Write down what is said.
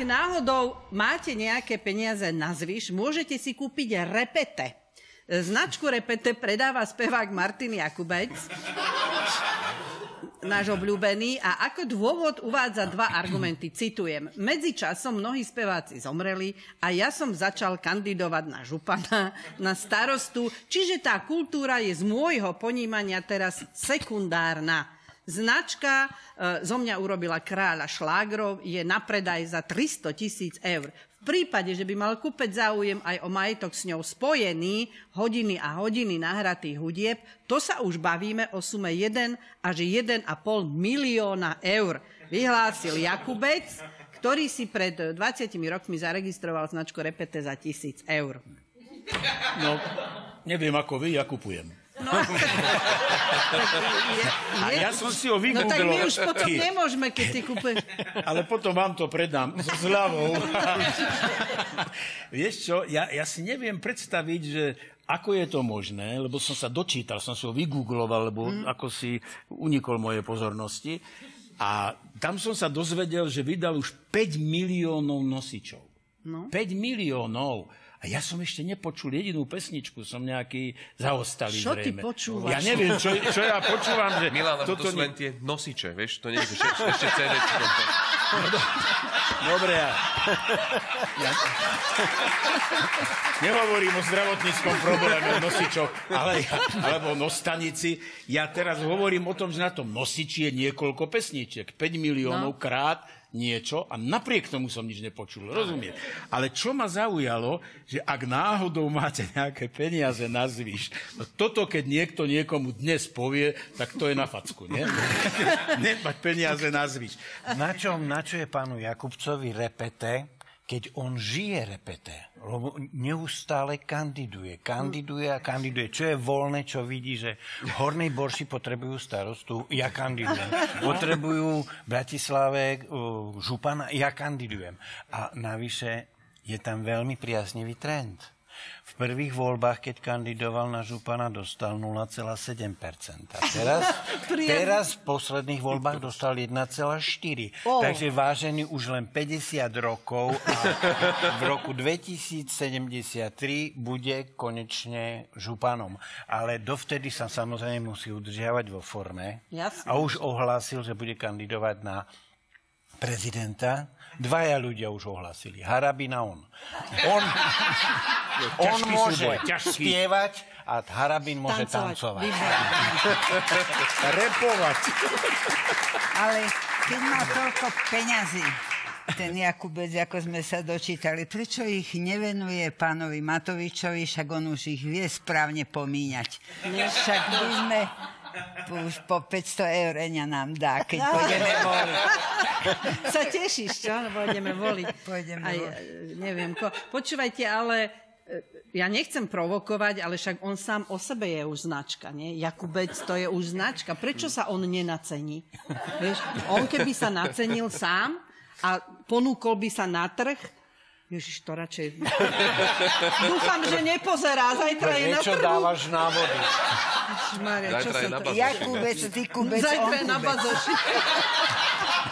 ak náhodou máte nejaké peniaze na zvyš, môžete si kúpiť repete. Značku repete predáva spevák Martin Jakubec náš obľúbený a ako dôvod uvádza dva argumenty. Citujem. Medzičasom mnohí speváci zomreli a ja som začal kandidovať na župana, na starostu, čiže tá kultúra je z môjho ponímania teraz sekundárna. Značka e, zo mňa urobila kráľa šlágrov, je na predaj za 300 tisíc eur. V prípade, že by mal kúpeť záujem aj o majetok s ňou spojený, hodiny a hodiny nahratých hudieb, to sa už bavíme o sume 1 až 1,5 milióna eur. Vyhlásil Jakubec, ktorý si pred 20 rokmi zaregistroval značku Repete za tisíc eur. No, neviem ako vy, ja kupujem. No. a ja som si ho vygooglil. No tak my už potom nemôžeme, keď ty kúpeš. Ale potom vám to predám so zľavou. Vieš čo, ja, ja si neviem predstaviť, že ako je to možné, lebo som sa dočítal, som si ho vygoogloval, lebo mm. ako si unikol mojej pozornosti. A tam som sa dozvedel, že vydal už 5 miliónov nosičov. No. 5 miliónov. A ja som ešte nepočul jedinú pesničku, som nejaký zaostalý Čo ty počúvaš? Ja neviem, čo, čo ja počúvam. Že Milan, toto to sú len tie nosiče, vieš, to nie je ešte, ešte CD. Dobre, ja. ja. Nehovorím o zdravotníckom probléme nosičov, ale, alebo nostanici. Ja teraz hovorím o tom, že na tom nosiči je niekoľko pesničiek. 5 miliónov no. krát niečo a napriek tomu som nič nepočul. Rozumiem. Ale čo ma zaujalo, že ak náhodou máte nejaké peniaze na zvyš, no toto keď niekto niekomu dnes povie, tak to je na facku, nie? Nemať peniaze na zvyš. Na, čom, na čo je pánu Jakubcovi repete, keď on žije repete, lebo neustále kandiduje, kandiduje a kandiduje. Čo je voľné, čo vidí, že Hornej Borši potrebujú starostu, ja kandidujem. Potrebujú Bratislave uh, župana, ja kandidujem. A navyše je tam veľmi priaznivý trend v prvých voľbách, keď kandidoval na župana, dostal 0,7%. Teraz, teraz v posledných voľbách dostal 1,4%. Oh. Takže vážený už len 50 rokov a v roku 2073 bude konečne županom. Ale dovtedy sa samozrejme musí udržiavať vo forme. Jasne. A už ohlásil, že bude kandidovať na prezidenta. Dvaja ľudia už ohlasili. Harabina on. On, on môže súboj, spievať a Harabin môže tancovať. tancovať. Repovať. Ale keď má toľko peňazí, ten Jakubec, ako sme sa dočítali, prečo ich nevenuje pánovi Matovičovi, však on už ich vie správne pomíňať. Však by sme už po 500 eur Eňa nám dá, keď pôjdeme voliť. Sa tešíš, čo? Lebo ideme voliť. Pôjdeme Aj, voliť. Neviem. Ko... Počúvajte, ale e, ja nechcem provokovať, ale však on sám o sebe je už značka, nie? Jakubec to je už značka. Prečo sa on nenacení? Vieš, on keby sa nacenil sám a ponúkol by sa na trh, Ježiš, to radšej... Dúfam, že nepozerá. Zajtra je na trhu. dávaš návody? Ježišmaria, čo sa to... Jakubec, ty kubec, Zajtra je na bazoši.